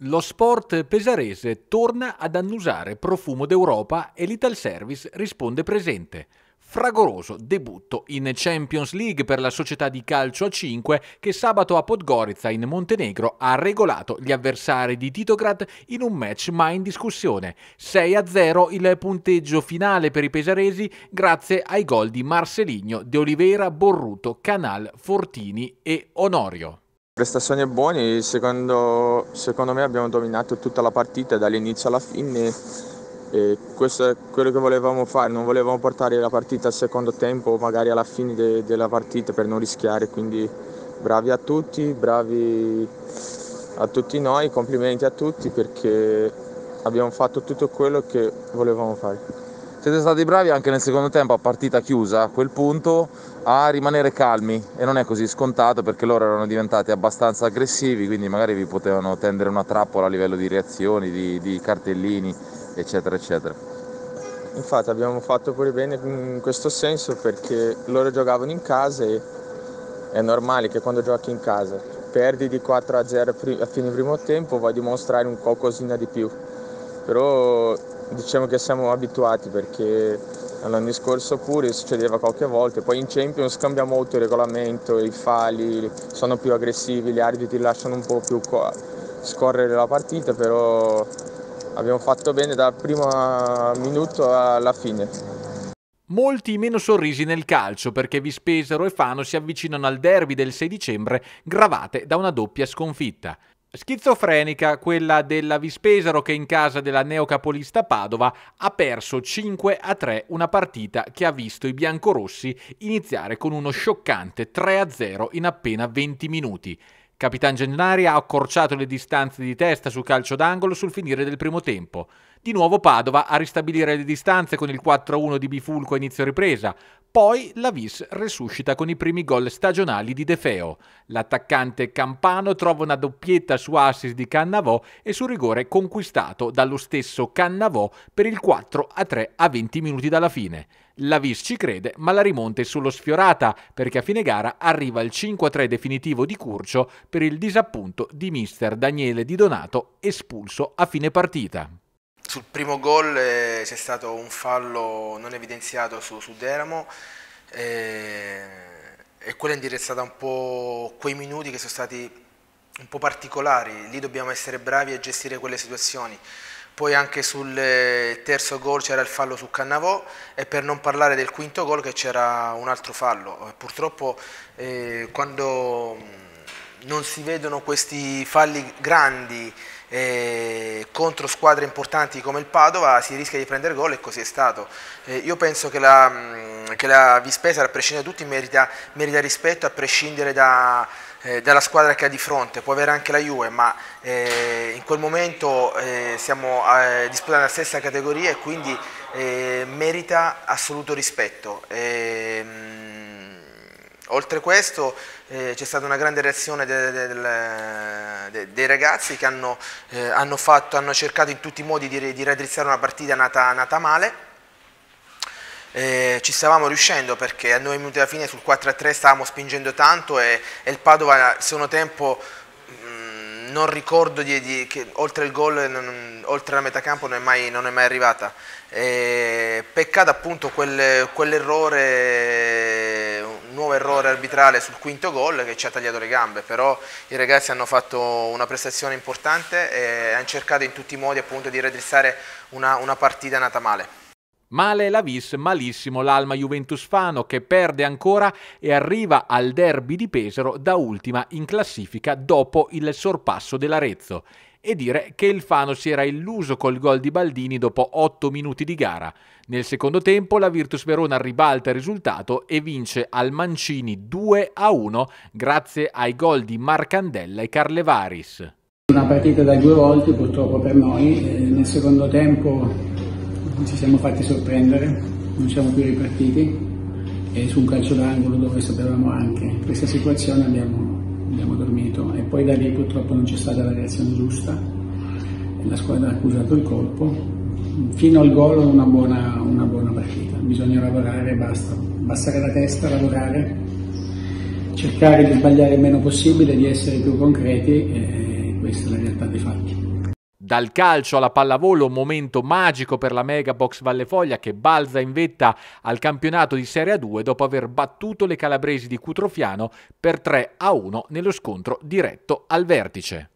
Lo sport pesarese torna ad annusare profumo d'Europa e l'Italservice risponde presente. Fragoroso debutto in Champions League per la società di calcio a 5 che sabato a Podgorica in Montenegro ha regolato gli avversari di Titograd in un match mai in discussione. 6-0 il punteggio finale per i pesaresi grazie ai gol di Marceligno, De Oliveira, Borruto, Canal, Fortini e Onorio. Prestazioni buone, secondo, secondo me abbiamo dominato tutta la partita dall'inizio alla fine e questo è quello che volevamo fare, non volevamo portare la partita al secondo tempo o magari alla fine de, della partita per non rischiare, quindi bravi a tutti, bravi a tutti noi, complimenti a tutti perché abbiamo fatto tutto quello che volevamo fare. Siete stati bravi anche nel secondo tempo a partita chiusa a quel punto a rimanere calmi e non è così scontato perché loro erano diventati abbastanza aggressivi, quindi magari vi potevano tendere una trappola a livello di reazioni, di, di cartellini, eccetera, eccetera. Infatti abbiamo fatto pure bene in questo senso perché loro giocavano in casa e è normale che quando giochi in casa perdi di 4 a 0 a fine primo tempo, vuoi dimostrare un qualcosina di più. Però diciamo che siamo abituati perché l'anno scorso pure succedeva qualche volta, poi in Champions cambia molto il regolamento, i fali sono più aggressivi, gli arbitri lasciano un po' più scorrere la partita, però abbiamo fatto bene dal primo minuto alla fine. Molti meno sorrisi nel calcio perché Vispesaro e Fano si avvicinano al derby del 6 dicembre gravate da una doppia sconfitta. Schizofrenica quella della Vispesaro che in casa della neocapolista Padova ha perso 5 a 3 una partita che ha visto i biancorossi iniziare con uno scioccante 3 a 0 in appena 20 minuti. Capitan Gennari ha accorciato le distanze di testa sul calcio d'angolo sul finire del primo tempo. Di nuovo Padova a ristabilire le distanze con il 4-1 di Bifulco a inizio ripresa. Poi la Vis resuscita con i primi gol stagionali di De Feo. L'attaccante Campano trova una doppietta su assist di Cannavò e su rigore conquistato dallo stesso Cannavò per il 4-3 a 20 minuti dalla fine. La Vis ci crede, ma la rimonta è solo sfiorata perché a fine gara arriva il 5-3 definitivo di Curcio per il disappunto di mister Daniele Di Donato espulso a fine partita. Sul primo gol eh, c'è stato un fallo non evidenziato su, su Deramo eh, e quello è indirizzato un po' quei minuti che sono stati un po' particolari, lì dobbiamo essere bravi a gestire quelle situazioni. Poi anche sul eh, terzo gol c'era il fallo su Cannavò e per non parlare del quinto gol che c'era un altro fallo. Purtroppo eh, quando non si vedono questi falli grandi eh, contro squadre importanti come il Padova si rischia di prendere gol e così è stato. Eh, io penso che la, mm, che la Vispesa, a prescindere da tutti, merita, merita rispetto a prescindere da, eh, dalla squadra che ha di fronte, può avere anche la Juve, ma eh, in quel momento eh, siamo eh, disputando la stessa categoria e quindi merita assoluto rispetto. Oltre questo eh, c'è stata una grande reazione de, de, de, dei ragazzi che hanno, eh, hanno, fatto, hanno, cercato in tutti i modi di, di raddrizzare una partita nata, nata male. Eh, ci stavamo riuscendo perché a 9 minuti alla fine sul 4-3 stavamo spingendo tanto e, e il Padova il secondo tempo mm, non ricordo di, di, che oltre il gol, non, oltre la metà campo non è mai, non è mai arrivata. peccato appunto quel, quell'errore nuovo errore arbitrale sul quinto gol che ci ha tagliato le gambe, però i ragazzi hanno fatto una prestazione importante e hanno cercato in tutti i modi appunto di raddrizzare una, una partita nata male. Male la vis, malissimo l'Alma Juventus Fano che perde ancora e arriva al derby di Pesaro da ultima in classifica dopo il sorpasso dell'Arezzo e dire che il Fano si era illuso col gol di Baldini dopo 8 minuti di gara. Nel secondo tempo la Virtus Verona ribalta il risultato e vince al Mancini 2 a 1 grazie ai gol di Marcandella e Carlevaris. Una partita da due volte purtroppo per noi, eh, nel secondo tempo ci siamo fatti sorprendere, non siamo più ripartiti e su un calcio d'angolo dove sapevamo anche questa situazione abbiamo abbiamo dormito. E poi da lì purtroppo non c'è stata la reazione giusta. La squadra ha accusato il colpo. Fino al gol una buona, una buona partita, bisogna lavorare, basta, abbassare la testa, lavorare, cercare di sbagliare il meno possibile, di essere più concreti e questa è la realtà dei fatti. Dal calcio alla pallavolo, un momento magico per la Megabox Vallefoglia che balza in vetta al campionato di Serie A2 dopo aver battuto le calabresi di Cutrofiano per 3 a 1 nello scontro diretto al vertice.